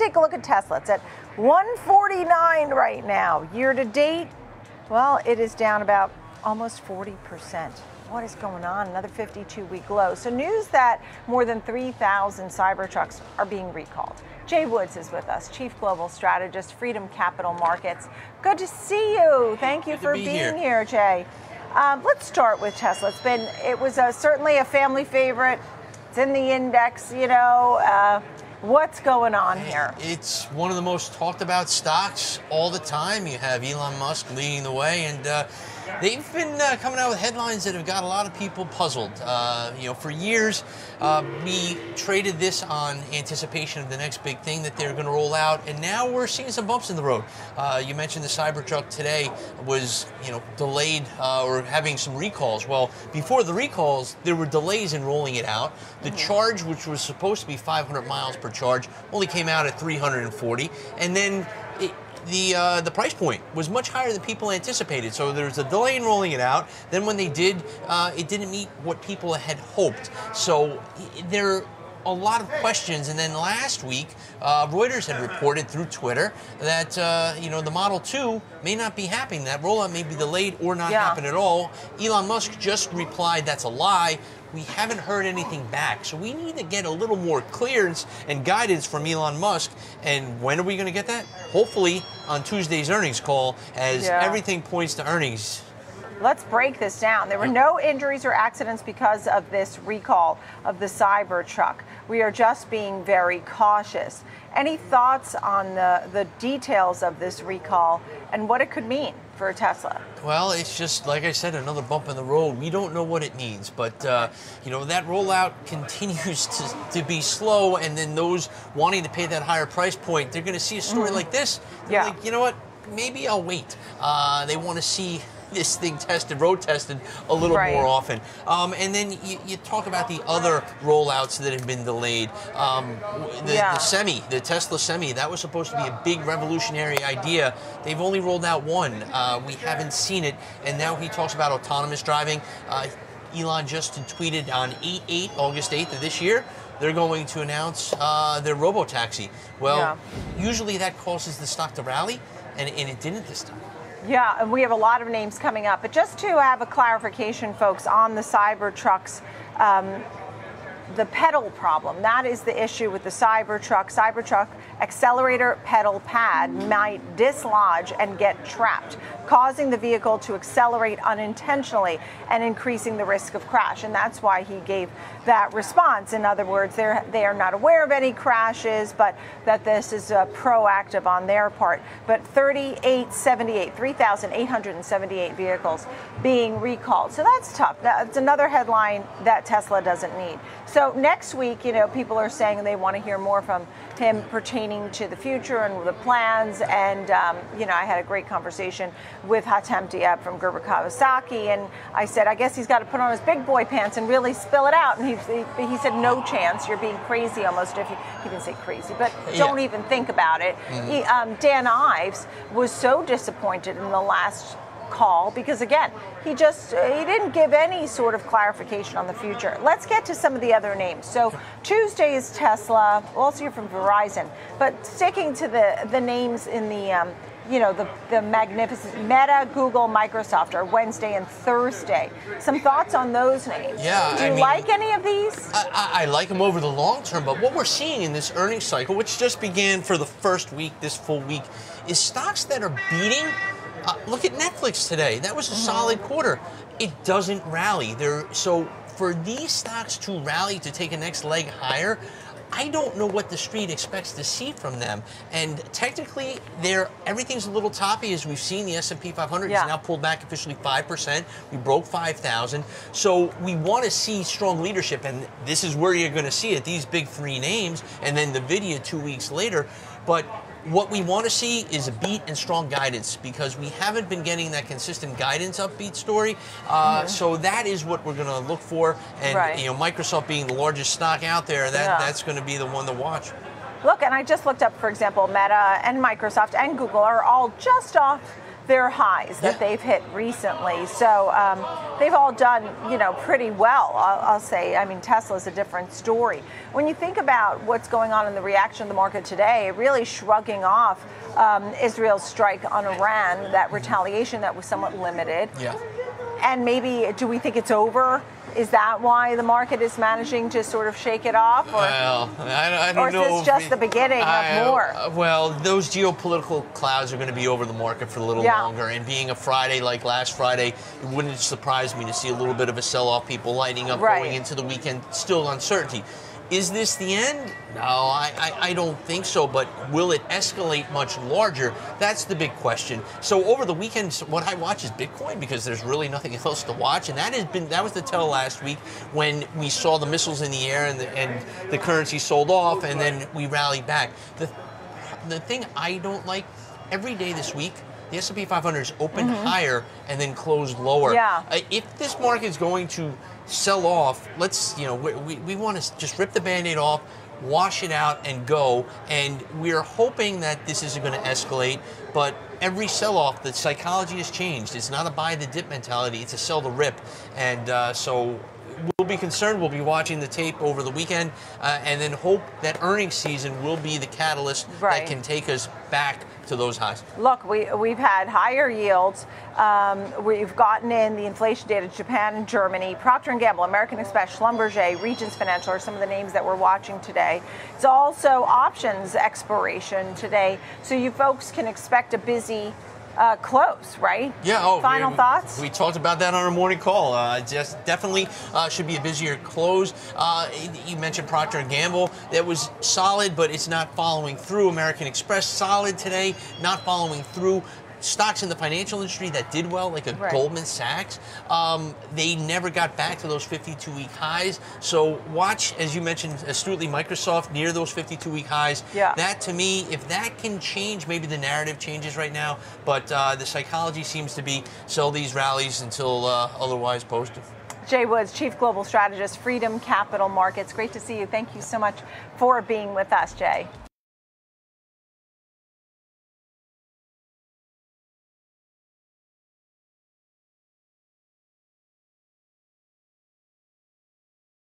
take a look at Tesla. It's at 149 right now. Year to date, well, it is down about almost 40%. What is going on? Another 52 week low. So, news that more than 3,000 Cybertrucks are being recalled. Jay Woods is with us, Chief Global Strategist, Freedom Capital Markets. Good to see you. Thank you Good for be being here. here, Jay. Um, let's start with Tesla. It's been, it was a, certainly a family favorite. It's in the index, you know. Uh, what's going on here? It's one of the most talked about stocks all the time. You have Elon Musk leading the way, and uh, they've been uh, coming out with headlines that have got a lot of people puzzled. Uh, you know, for years, uh, we traded this on anticipation of the next big thing that they're going to roll out, and now we're seeing some bumps in the road. Uh, you mentioned the Cybertruck today was, you know, delayed uh, or having some recalls. Well, before the recalls, there were delays in rolling it out. The charge, which was supposed to be 500 miles per charge, only came out at 340, and then it, the uh, the price point was much higher than people anticipated. So there was a delay in rolling it out. Then when they did, uh, it didn't meet what people had hoped. So there a lot of questions. And then last week, uh, Reuters had reported through Twitter that uh, you know the Model 2 may not be happening. That rollout may be delayed or not Yeah. happen at all. Elon Musk just replied, "That's a lie." We haven't heard anything back, so we need to get a little more clearance and guidance from Elon Musk. And when are we going to get that? Hopefully on Tuesday's earnings call, as Yeah. everything points to earnings. Let's break this down. There were no injuries or accidents because of this recall of the Cybertruck. We are just being very cautious. Any thoughts on the, the details of this recall and what it could mean for Tesla? Well, it's just like I said, another bump in the road. We don't know what it means, but uh, you know that rollout continues to, to be slow, and then those wanting to pay that higher price point, they're going to see a story like this. They're Yeah. like, you know what? Maybe I'll wait. Uh, they want to see this thing tested, road tested, a little Right. more often. Um, and then you, you talk about the other rollouts that have been delayed. Um, the, Yeah. the Semi, the Tesla Semi, that was supposed to be a big revolutionary idea. They've only rolled out one. Uh, we haven't seen it, and now he talks about autonomous driving. Uh, Elon just tweeted on 8-8, August 8th of this year. They're going to announce uh, their robo-taxi. Well, Yeah. usually that causes the stock to rally, and, and it didn't this time. Yeah, and we have a lot of names coming up. But just to have a clarification, folks, on the Cybertrucks, um, the pedal problem. That is the issue with the Cybertruck. Cybertruck accelerator pedal pad might dislodge and get trapped, causing the vehicle to accelerate unintentionally and increasing the risk of crash. And that's why he gave that response. In other words, they're, they are not aware of any crashes, but that this is uh, proactive on their part. But 3878, 3,878 vehicles being recalled. So that's tough. That's another headline that Tesla doesn't need. So next week, you know, people are saying they want to hear more from him pertaining to the future and the plans. And, um, you know, I had a great conversation with Hatem Dhiab from Gerber Kawasaki. And I said, I guess he's got to put on his big boy pants and really spill it out. And he, he, he said, no chance. You're being crazy almost. If you, he didn't say crazy, but don't Yeah. even think about it. He, um, Dan Ives was so disappointed in the last call because again he just he didn't give any sort of clarification on the future. Let's get to some of the other names. So tuesday is tesla we'll also hear from verizon. But sticking to the the names in the um, you know the, the magnificent meta google microsoft are wednesday and thursday. Some thoughts on those names? Yeah, do I you mean- like any of these? I, I, I like them over the long term, but what we're seeing in this earnings cycle, which just began for the first week, this full week, is stocks that are beating. Uh, look at Netflix today. That was a solid quarter. It doesn't rally. There, so for these stocks to rally to take a next leg higher, I don't know what the street expects to see from them. And technically, they're everything's a little toppy as we've seen. The S&P 500 Yeah. is now pulled back officially 5%. We broke 5,000. So we want to see strong leadership, and this is where you're going to see it. These big three names, and then Nvidia two weeks later. But what we want to see is a beat and strong guidance because we haven't been getting that consistent guidance upbeat story. Uh, So that is what we're going to look for. And Right. you know, Microsoft being the largest stock out there, that Yeah. that's going to be the one to watch. Look, and I just looked up, for example, Meta and Microsoft and Google are all just off their highs that Yeah. they've hit recently. So um, they've all done, you know, pretty well. I'll, I'll say. I mean, Tesla's a different story. When you think about what's going on in the reaction of the market today, really shrugging off um, Israel's strike on Iran, that retaliation that was somewhat limited. Yeah. And maybe, do we think it's over? Is that why the market is managing to sort of shake it off? Or Well, I, I don't Or is this just it- the beginning of more? uh, Well, those geopolitical clouds are going to be over the market for a little Yeah. longer. And being a Friday like last Friday, it wouldn't surprise me to see a little bit of a sell-off. People lighting up Right. going into the weekend. Still uncertainty. Is this the end? No, I, I, I don't think so. But will it escalate much larger? That's the big question. So over the weekend, what I watch is Bitcoin because there's really nothing else to watch, and that has been that was the tell last week when we saw the missiles in the air and the, and the currency sold off, and then we rallied back. The the thing I don't like every day this week. The S&P 500 is opened higher and then closed lower. Yeah. Uh, if this market is going to sell off, let's, you know, we, we, we want to just rip the band aid off, wash it out, and go. And we're hoping that this isn't going to escalate, but every sell off, the psychology has changed. It's not a buy the dip mentality, it's a sell the rip. And uh, so be concerned. We'll be watching the tape over the weekend, uh, and then hope that earnings season will be the catalyst Right. that can take us back to those highs. Look, we, we've had higher yields. Um, we've gotten in the inflation data, Japan and Germany, Procter & Gamble, American Express, Schlumberger, Regions Financial are some of the names that we're watching today. It's also options expiration today. So you folks can expect a busy uh, close, right? Yeah. Oh, Final we, thoughts? We talked about that on our morning call. Uh, just definitely uh, should be a busier close. Uh, you mentioned Procter and Gamble. That was solid, but it's not following through. American Express solid today, not following through. Stocks in the financial industry that did well, like a Right. Goldman Sachs, um, they never got back to those 52-week highs. So watch, as you mentioned astutely, Microsoft near those 52-week highs. Yeah. That to me, if that can change, maybe the narrative changes right now. But uh, the psychology seems to be sell these rallies until uh, otherwise posted. Jay Woods, Chief Global Strategist, Freedom Capital Markets. Great to see you. Thank you so much for being with us, Jay.